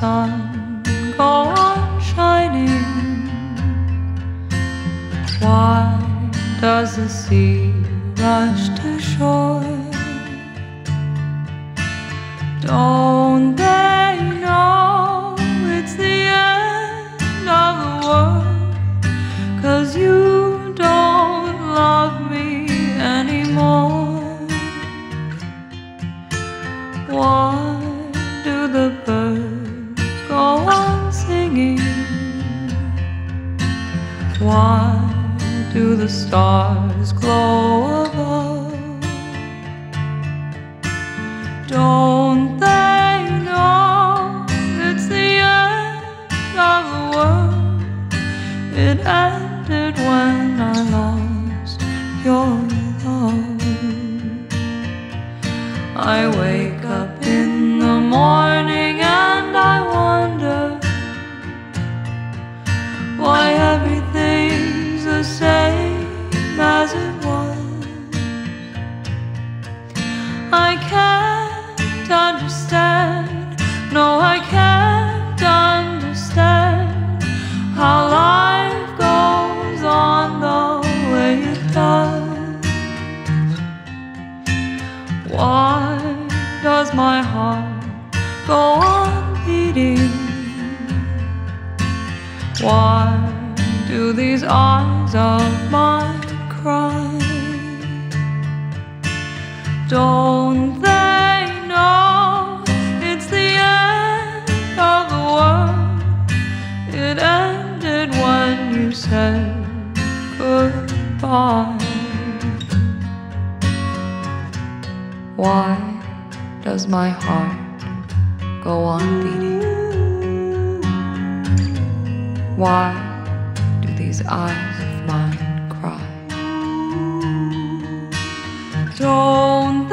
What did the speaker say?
Sun go on shining? Why does the sea rush to shore? Don't they know it's the end of the world? Cause you don't love me anymore. Why Why do the stars glow above? Don't I can't understand, no, I can't understand how life goes on the way it does. Why does my heart go on beating? Why do these eyes of mine cry? Don't said goodbye. Why does my heart go on beating? Why do these eyes of mine cry? Don't